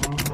Mm-hmm.